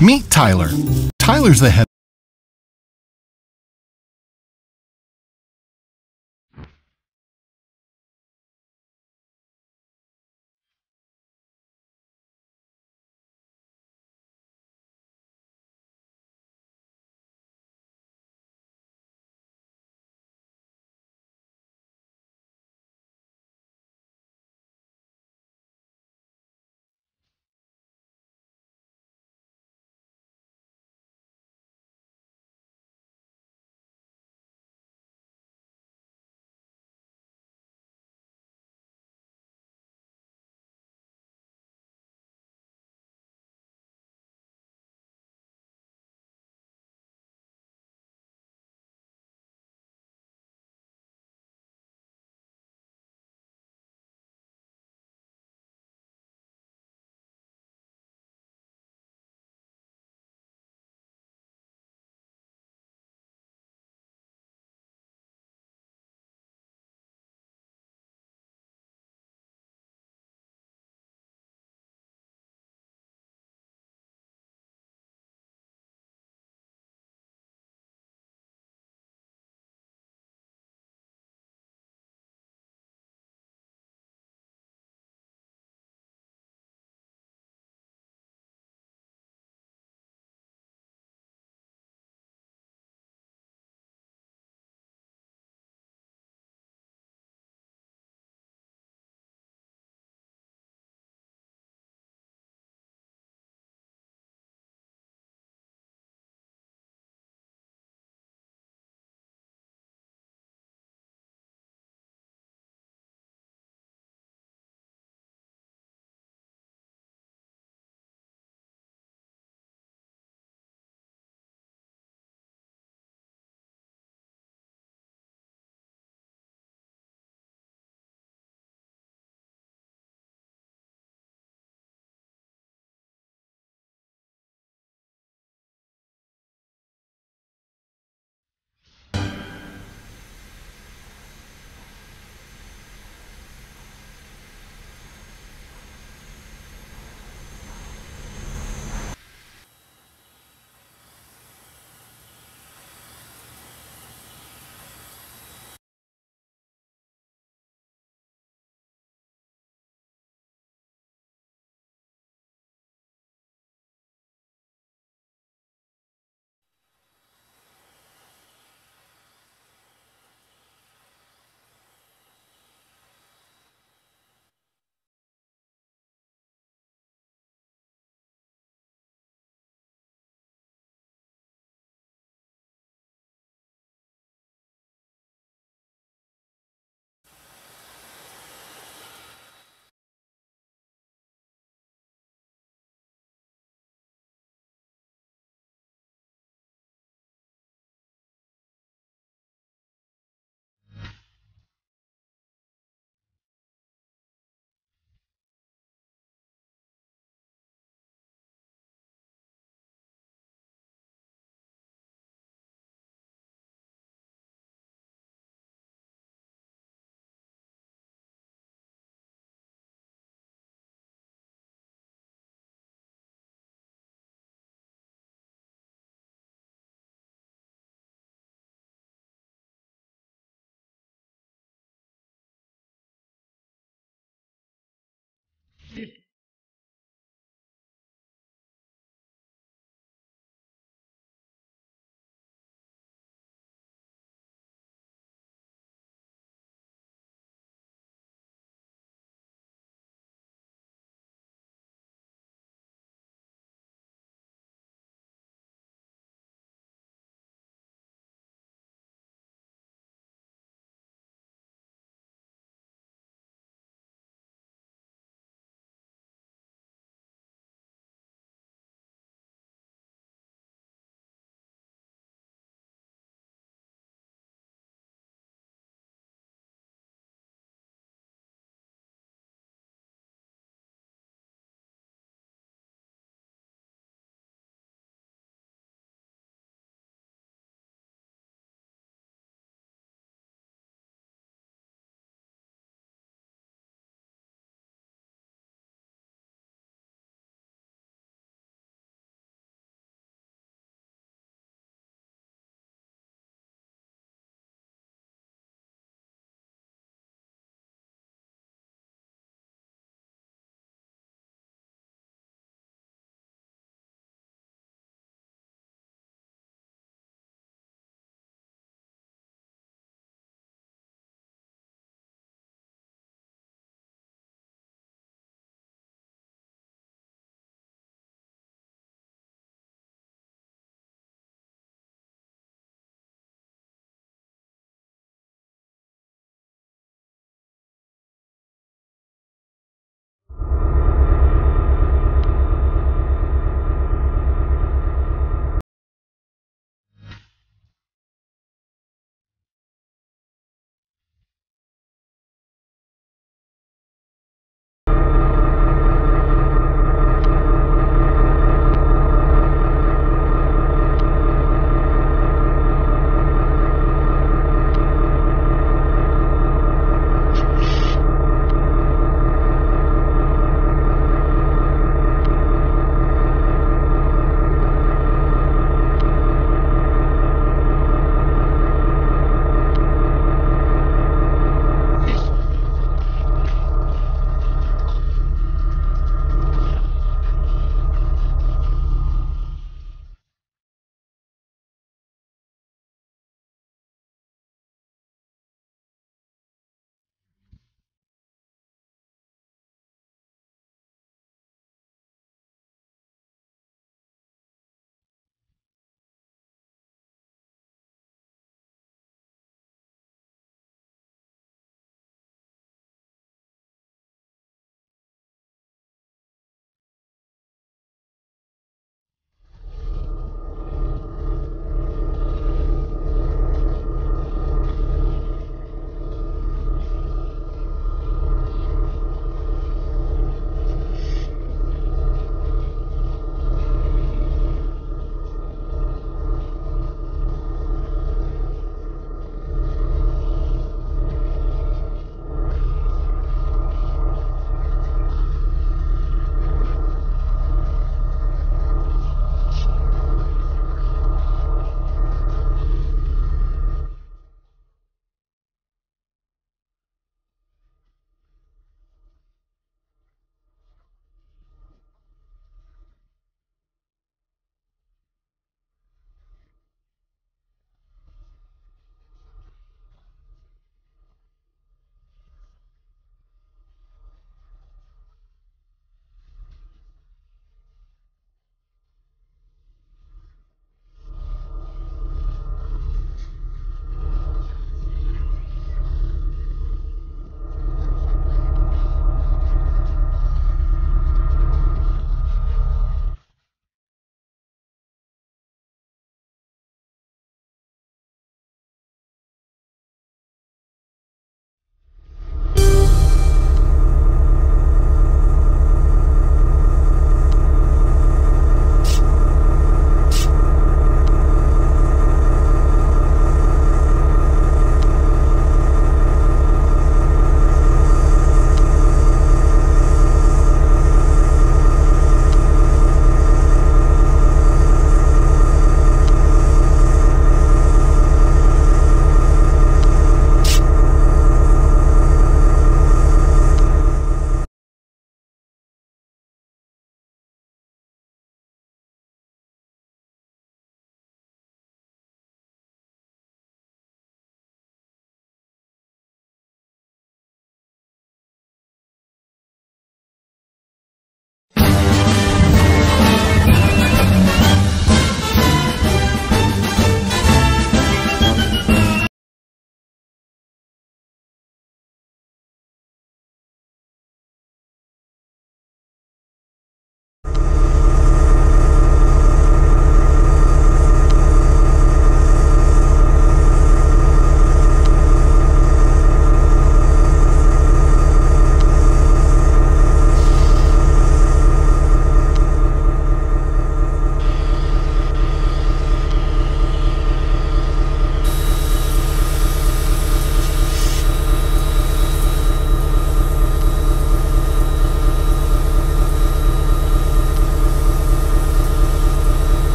Meet Tyler. Tyler's the head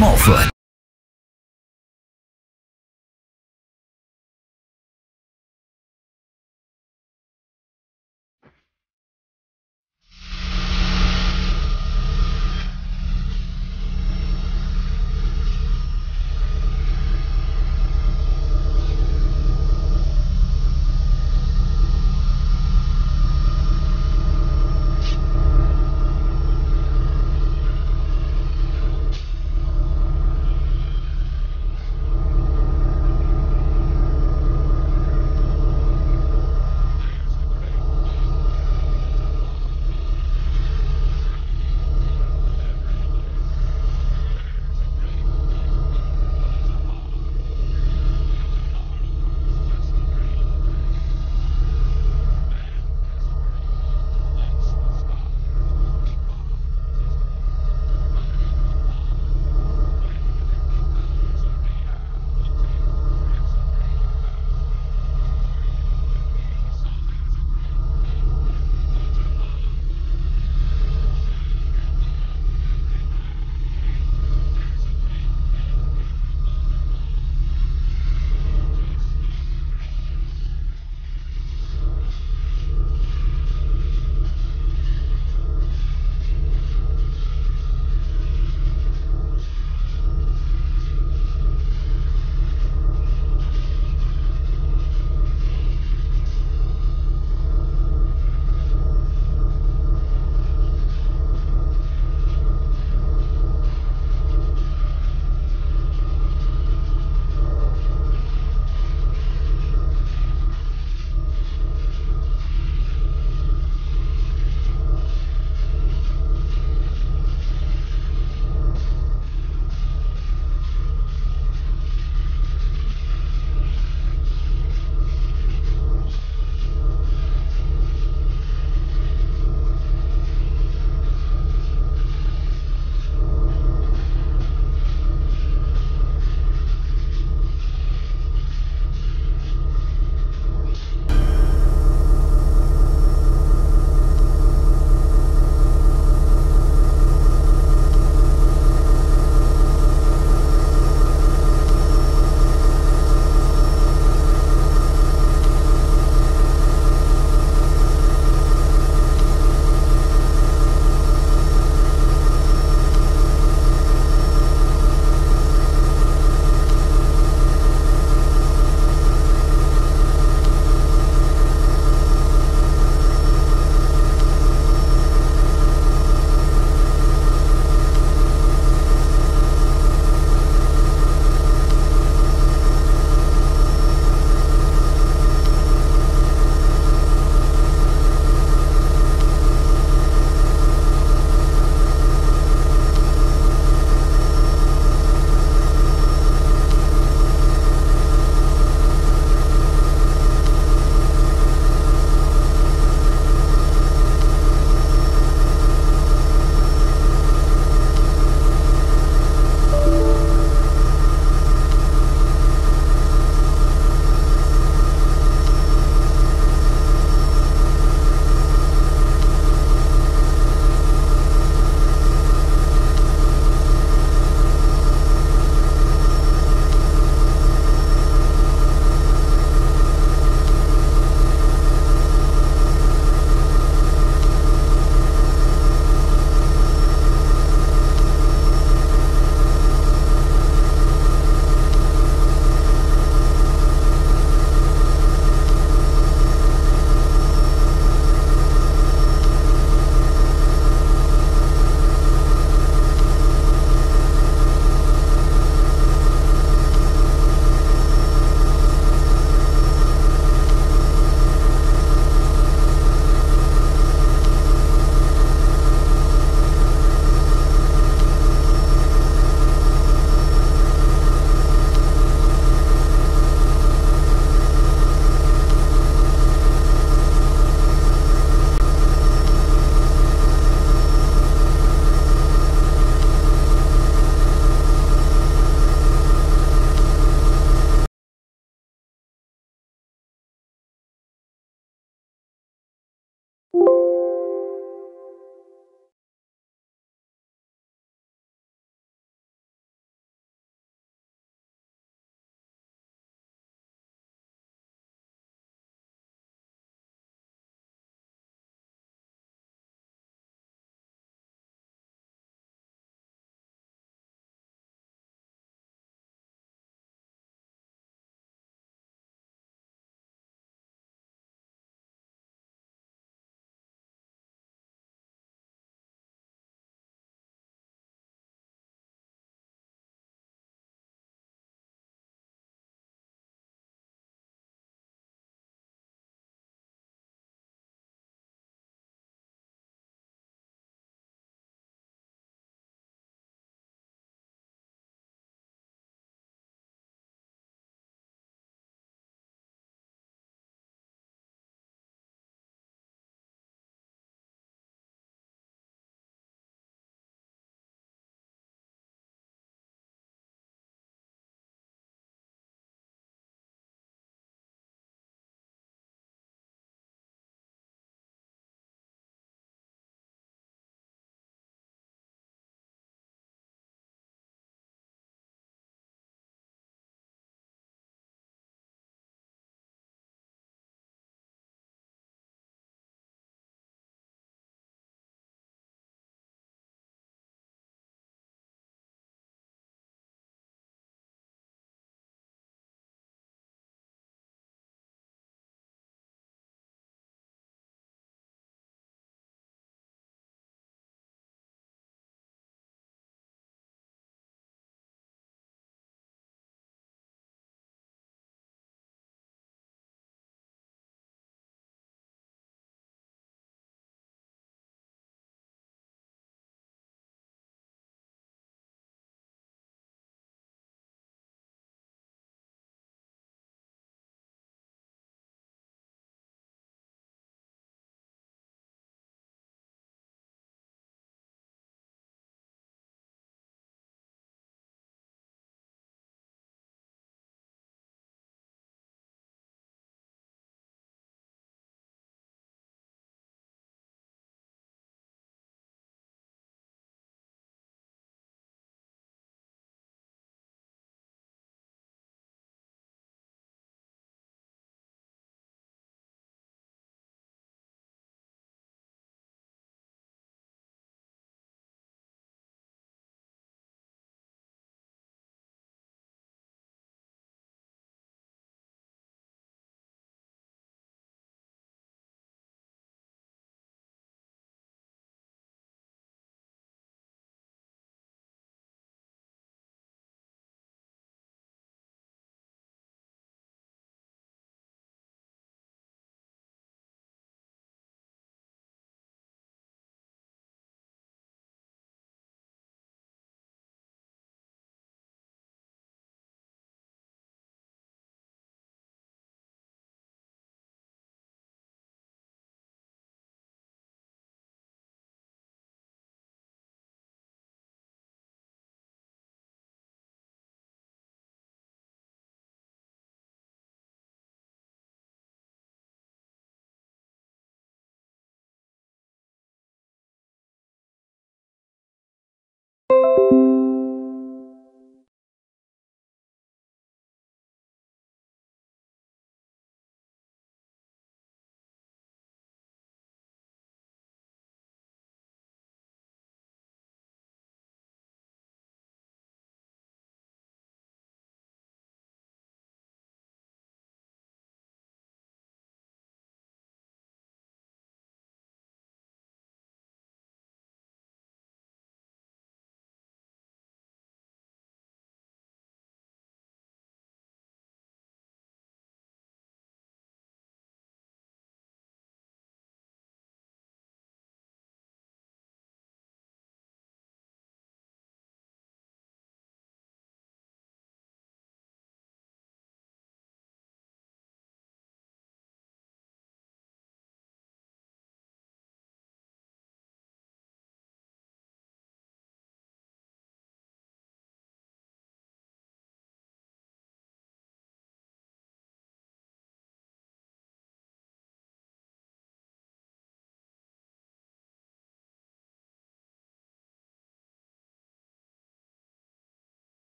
Mofford.